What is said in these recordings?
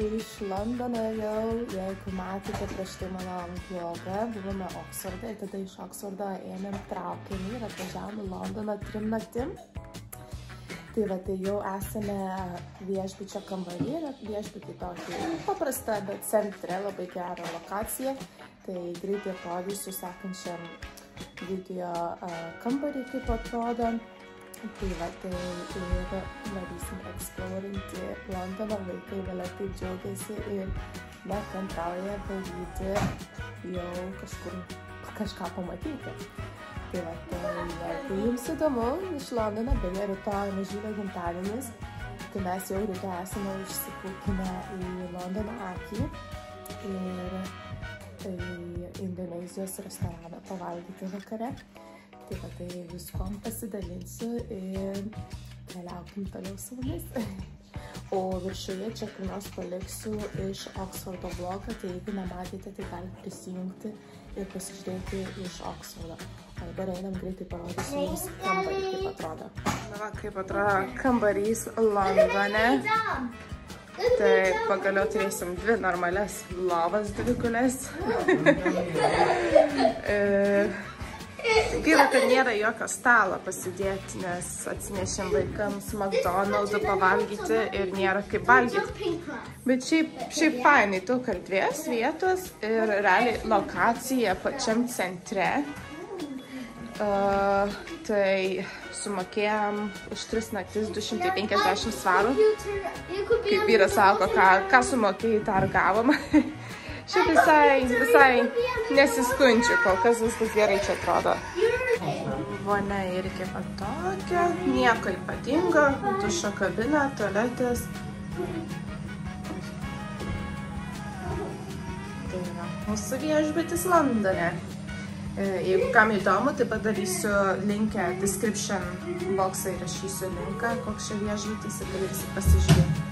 Londoną jau, jeigu matėte prieš tai mano vlogą, buvome Oksforde ir tada iš Oksfordo ėmėm traukinį ir atvažiavom į Londoną trim naktim. Tai va, tai jau esame viešbučio kambarį ir viešbutį tokį paprastą, bet centre labai gerą lokaciją. Tai greitai parodysiu sekančiam video kambarį, kaip atrodo. Tai va, tai ir varysim eksplorinti Londono vaikai, taip džiaugiasi ir nekantrauja daryti jau kažkur kažką pamatyti. Tai va, tai jeigu jums įdomu iš Londono, beje, rytoj mažylio gimtadienis, tai mes jau rytoj esame užsipūkinę į Londono akį ir į Indonezijos restoraną pavalgyti vakare. Tai va, tai viskom pasidalinsiu ir keliaukim toliau su mumis. O viršuje čia kur nors paliksiu iš Oksfordo blogą, tai jeigu nematėte, tai galite prisijungti ir pasižiūrėti iš Oksfordo. O dabar einam greitai parodysiu jums kambarį, kaip atrodo. Na, va, kaip atrodo kambarys Londone. Tai pagaliau turėsim dvi normalias lovas dvikulės. Gaila, kad nėra jokio stalo pasidėti, nes atsinešėm vaikams McDonald'ų pavalgyti ir nėra kaip valgyti. Bet šiaip, šiaip fainai, daug erdvės vietos ir realiai lokacija pačiam centre. Uh, tai sumokėjom už 3 naktis 250 svarų. Kaip vyras sako, ką, ką sumokėjai, tą ar gavom. Šiaip visai, visai nesiskundžiu, kol kas viskas gerai čia atrodo. Vonia irgi patogia, nieko ypatingo, dušo kabina, tualetės. Tai yra mūsų viešbutis Londone. Jeigu kam įdomu, tai padarysiu linkę description boxą įrašysiu linką, koks čia viešbutis ir galėsit pasižiūrėti.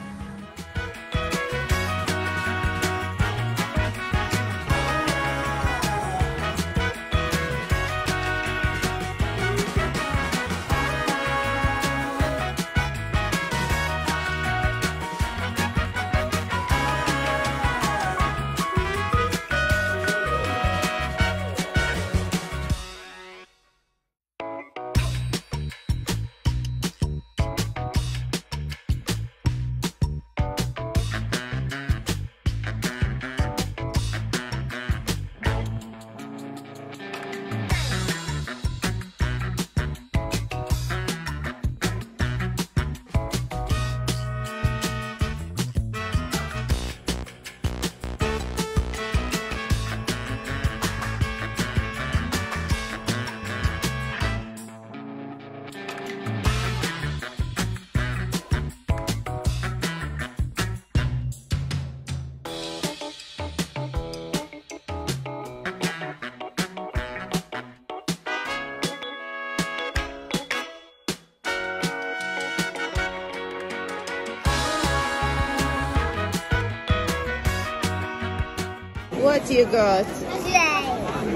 You got?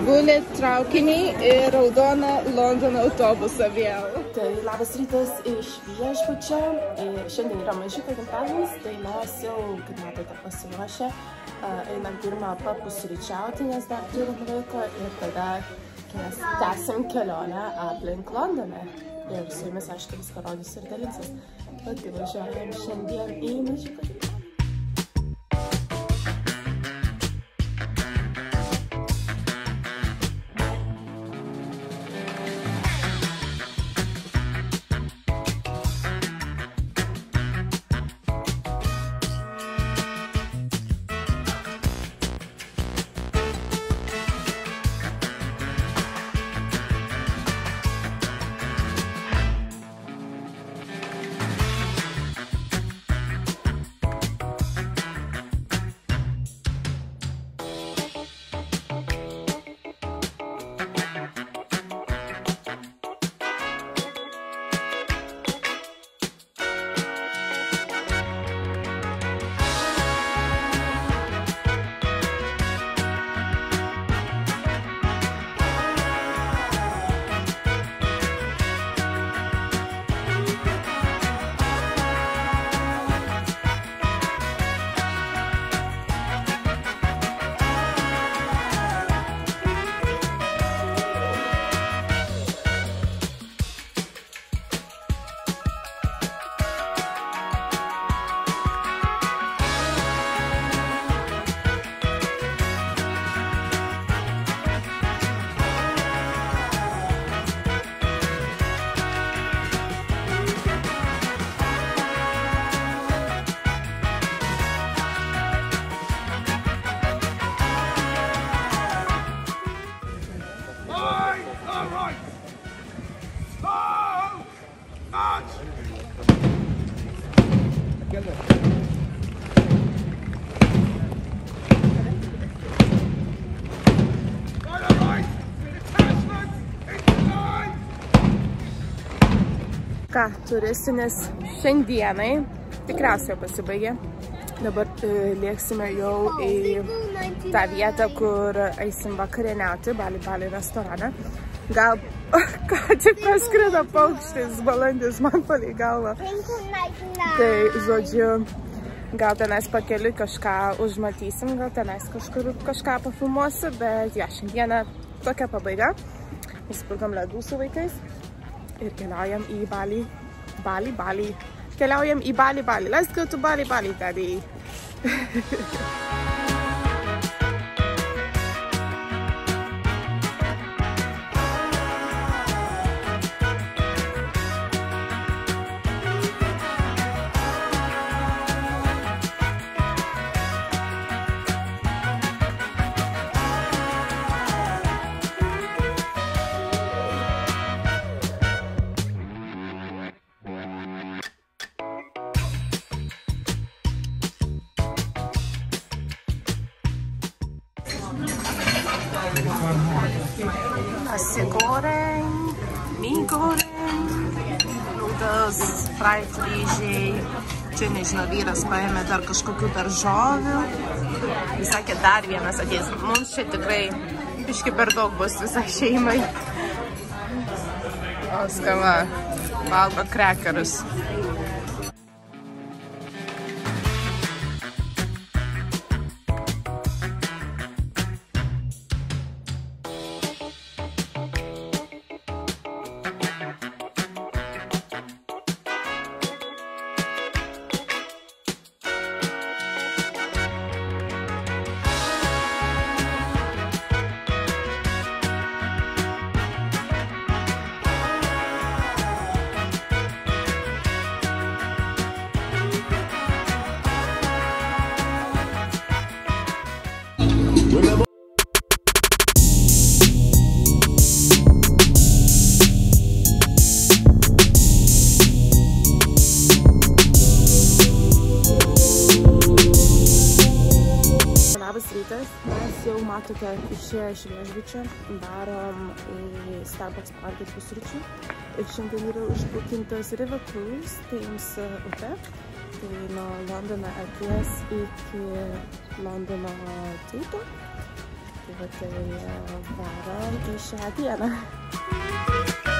Bullet traukinį ir raudoną Londono autobusą vėl. Tai labas rytas iš viešbučio. Ir šiandien yra mažyto gimtadienis, tai mes jau, kaip matote, pasiruošę. Einam pirmą papusryčiauti, nes dar turim laiko ir tada mes tęsim kelionę aplink Londoną. Ir su jumis, aišku, viską rodysiu ir dalinsis. Bet tai važiuojam šiandien į mažytą ką, turistinis šiandienai tikriausiai pasibaigė. Dabar e, lėksime jau į tą vietą, kur eisim vakarieniauti, Bali Bali restorane. Gal, ką tik praskrido paukštis, balandis man palei galvą. Tai, žodžiu, gal tenais pakeliui kažką užmatysim, gal tenais kažkur kažką pafilmuosiu, bet ja, šiandieną tokia pabaiga. Nusipirkom ledų su vaikais ir keliaujam į Bali, Bali, Bali. Keliaujam į Bali, Bali. Let's go to Bali, Bali, daddy. Nasi goreng, mie goreng, noodles, fried ryžiai. Čia, nežinau, vyras paėmė dar kažkokių daržovių. Jis sakė, dar vienas ateis. Mums čia tikrai biški per daug bus visai šeimai. O skava valgo krekerus. Matote išėję iš viešbučio, darom į Starbucks parkį pusryčių ir šiandien yra užbukintas River Cruise, Thames upe, tai nuo Londono atės iki Londono tilto, tai va tai varom į šią dieną. Tablet, tablet.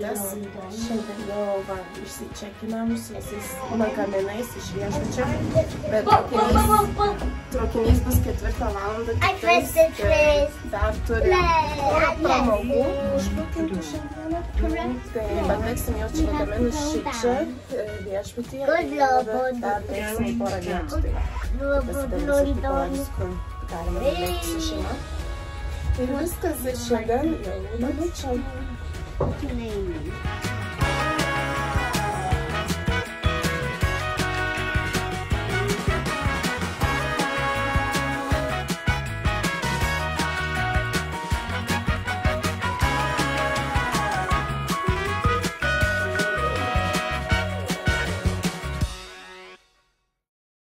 Las Şehirli varmış çekilmemiş siz. Ona kamerayı sıçrayacak. Ve bakıyoruz. Wat, wat, wat, Tai labas rytas. Šiandien jau va, išsičekinam su visais lagaminais iš viešbučio. Bet traukinys, traukinys bus ketvirtą valandą. tiktais, tai Dar turi porą pramogų užbukintų šiandieną. Tai pateksim jau čia lagaminus šičia viešbutyje. Ir dar teiksim į porą vietų. Tai pasidarysiu parodys, kur galima nuveikti su šeima. Ir viskas šiandien jau nuveikčiau. Nee.